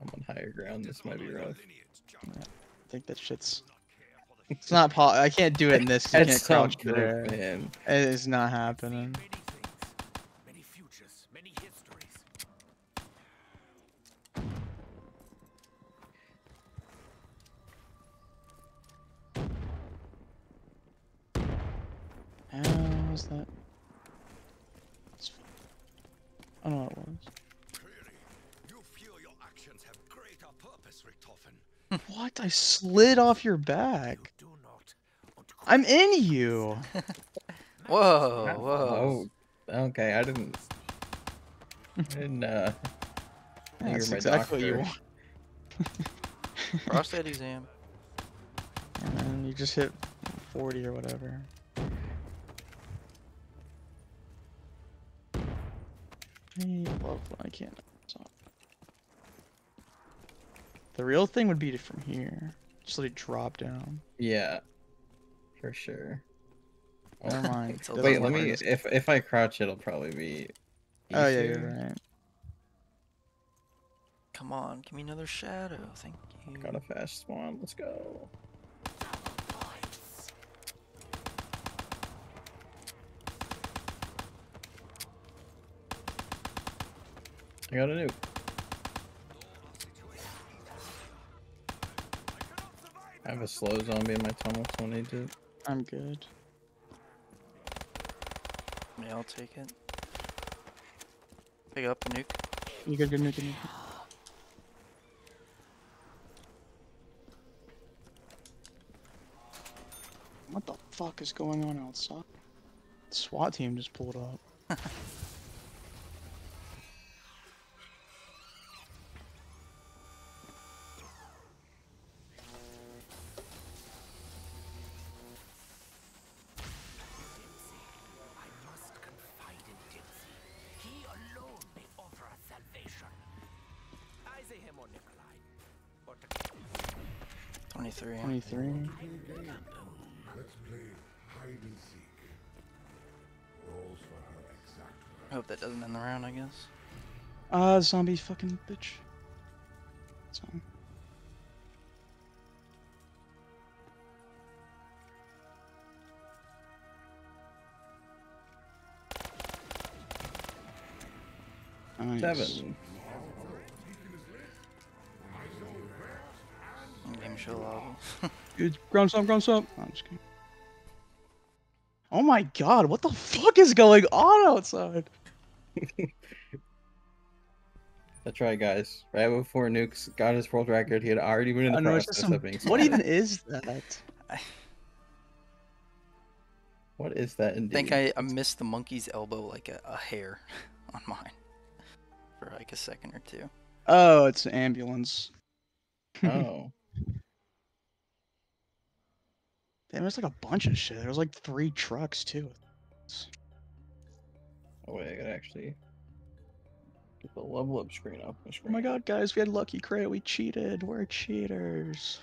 on higher ground. This might be rough. I think that shit's. It's not po- I can't do it in this. You can't It's so crouch there. man. It is not happening. Many futures, many histories. How was that? It's- I don't know what it was. Purpose, Richtofen. What? I slid off your back. Do not. I'm in you. Whoa, whoa. Oh, okay. I didn't. I didn't. Uh, That's you're my exactly what you doctor. want. Prostate exam. And then you just hit 40 or whatever. I love I can't. The real thing would be to from here. Just let it drop down. yeah, for sure. Oh, Never mind. It's a Doesn't Wait, let me. If if I crouch, it'll probably be. Oh yeah, you're right. Come on, give me another shadow. Thank you. Got a fast spawn. Let's go. I got a nuke. I have a slow zombie in my tunnel, so I need to. I'm good. Yeah, I'll take it. Pick up the nuke. You good? Good, good, good. What the fuck is going on outside? SWAT team just pulled up. 23. 23. Let's play hide and seek. Rolls for her exact I hope that doesn't end the round, I guess. Uh, zombie fucking bitch. So. Nice. Seven. Game show lobby. Good ground stomp, ground stomp. Oh, I'm just kidding. Oh my god, what the fuck is going on outside? That's right, guys. Right before Nukez got his world record, he had already been in the know, process some- of being. what even is that? What is that I think I, I missed the monkey's elbow like a, a hair on mine for like a second or two. Oh, it's an ambulance. Oh, Damn, there's like a bunch of shit. There's like three trucks too. oh wait, I gotta actually get the level up screen up. my Oh my god, guys, we had lucky crit. We cheated. We're cheaters.